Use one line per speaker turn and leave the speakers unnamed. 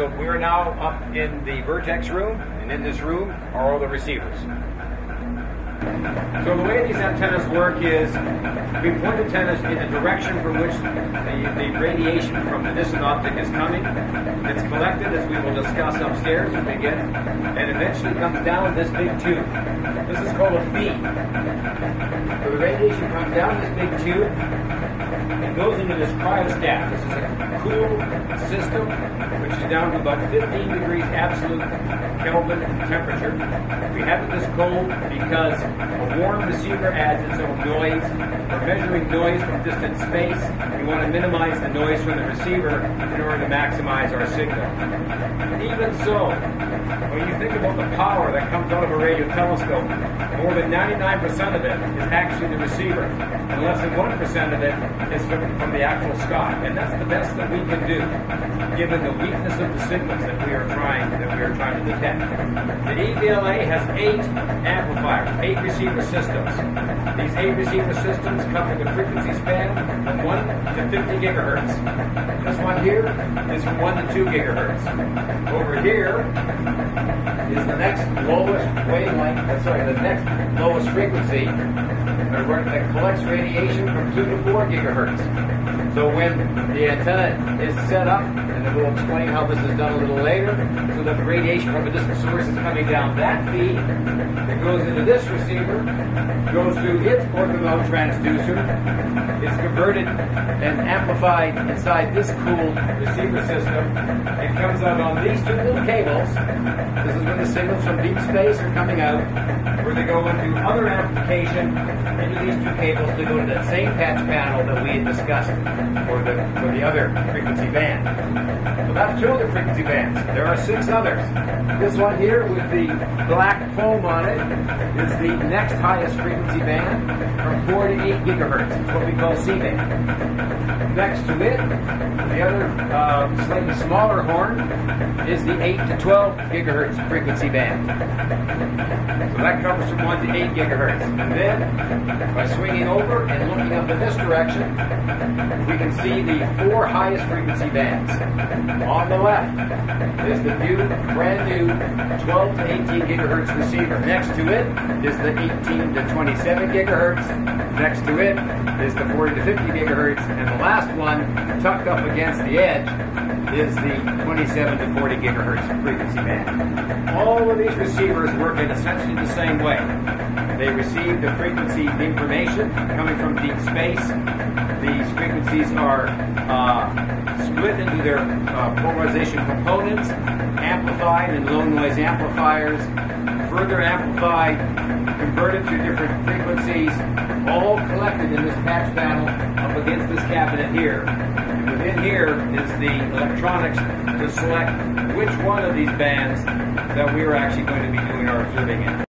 so we are now up in the Vertex room, and in this room are all the receivers. So the way these antennas work is we point the antennas in the direction from which the, the radiation from the distant object is coming. It's collected, as we will discuss upstairs when we get, and eventually comes down this big tube. This is called a feed. So the radiation comes down this big tube this cryostat. This is a cool system which is down to about 15 degrees absolute Kelvin temperature. We have it this cold because a warm receiver adds its own noise. We're measuring noise from distant space. We want to minimize the noise from the receiver in order to maximize our signal. And Even so, when you think about the power that comes out of a radio telescope, more than 99% of it is actually the receiver, and less than 1% of it is from, from the actual sky. And that's the best that we can do, given the weakness of the signals that we are trying that we are trying to detect. The EVLA has eight amplifiers, eight receiver systems. These eight receiver systems cover the frequency span from 1 to 50 gigahertz. This one here is from 1 to 2 gigahertz. Over here is the next lowest wavelength, uh, sorry, the next lowest frequency that collects radiation from 2 to 4 gigahertz. So when the antenna is set up, and we'll explain how this is done a little later, so that the radiation from a distant source is coming down that feed, it goes into this receiver, goes through its ortho transducer, is converted and amplified inside this cooled receiver system. It comes out on these two little cables. This is when the signals from deep space are coming out, where they go into other amplification these two cables to go to that same patch panel that we had discussed for the for the other frequency band. That's two other frequency bands. There are six others. This one here with the black foam on it is the next highest frequency band from 4 to 8 gigahertz. It's what we call C-band. Next to it, the other uh, slightly smaller horn is the 8 to 12 gigahertz frequency band. So that covers from 1 to 8 gigahertz. And then, by swinging over and looking up in this direction, can see the four highest frequency bands. On the left is the new, brand new 12 to 18 gigahertz receiver. Next to it is the 18 to 27 gigahertz. Next to it is the 40 to 50 gigahertz. And the last one, tucked up against the edge, is the 27 to 40 gigahertz frequency band. All of these receivers work in essentially the same way. They receive the frequency information coming from deep space. These frequencies are uh, split into their uh, polarization components, amplified in low noise amplifiers, further amplified, converted to different frequencies, all collected in this patch panel up against this cabinet here. And within here is the electronics to select which one of these bands that we are actually going to be doing our observing in.